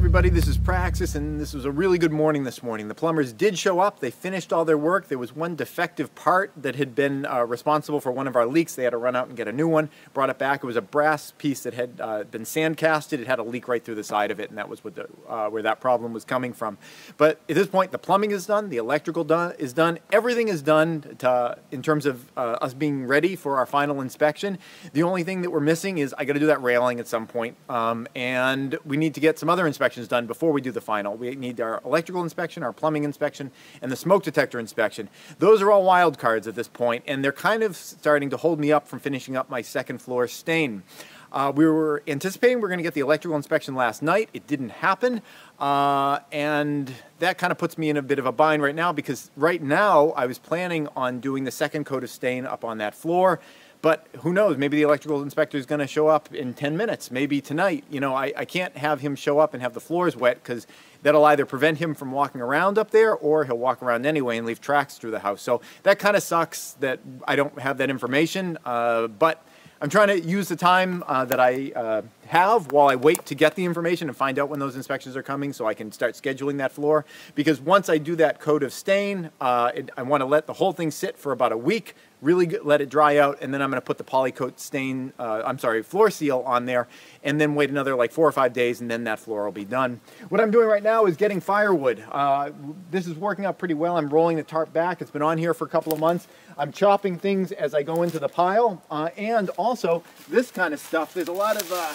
everybody, this is Praxis, and this was a really good morning this morning. The plumbers did show up, they finished all their work. There was one defective part that had been uh, responsible for one of our leaks. They had to run out and get a new one, brought it back. It was a brass piece that had uh, been sandcasted. It had a leak right through the side of it, and that was what the, uh, where that problem was coming from. But at this point, the plumbing is done, the electrical done, is done, everything is done to, in terms of uh, us being ready for our final inspection. The only thing that we're missing is I got to do that railing at some point, um, and we need to get some other inspections done before we do the final. We need our electrical inspection, our plumbing inspection, and the smoke detector inspection. Those are all wild cards at this point, and they're kind of starting to hold me up from finishing up my second floor stain. Uh, we were anticipating we are going to get the electrical inspection last night. It didn't happen. Uh, and that kind of puts me in a bit of a bind right now because right now I was planning on doing the second coat of stain up on that floor. But who knows? Maybe the electrical inspector is going to show up in 10 minutes, maybe tonight. You know, I, I can't have him show up and have the floors wet because that'll either prevent him from walking around up there or he'll walk around anyway and leave tracks through the house. So that kind of sucks that I don't have that information. Uh, but I'm trying to use the time uh, that I uh, have while I wait to get the information and find out when those inspections are coming so I can start scheduling that floor. Because once I do that coat of stain, uh, it, I want to let the whole thing sit for about a week, really good, let it dry out, and then I'm going to put the polycoat stain, uh, I'm sorry, floor seal on there, and then wait another like four or five days, and then that floor will be done. What I'm doing right now is getting firewood. Uh, this is working out pretty well. I'm rolling the tarp back. It's been on here for a couple of months. I'm chopping things as I go into the pile, uh, and also this kind of stuff. There's a lot of, uh,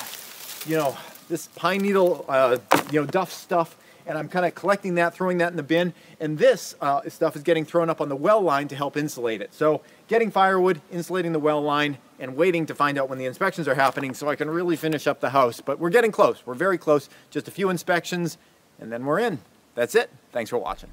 you know, this pine needle, uh, you know, duff stuff and I'm kind of collecting that, throwing that in the bin, and this uh, stuff is getting thrown up on the well line to help insulate it. So getting firewood, insulating the well line, and waiting to find out when the inspections are happening so I can really finish up the house. But we're getting close. We're very close. Just a few inspections, and then we're in. That's it. Thanks for watching.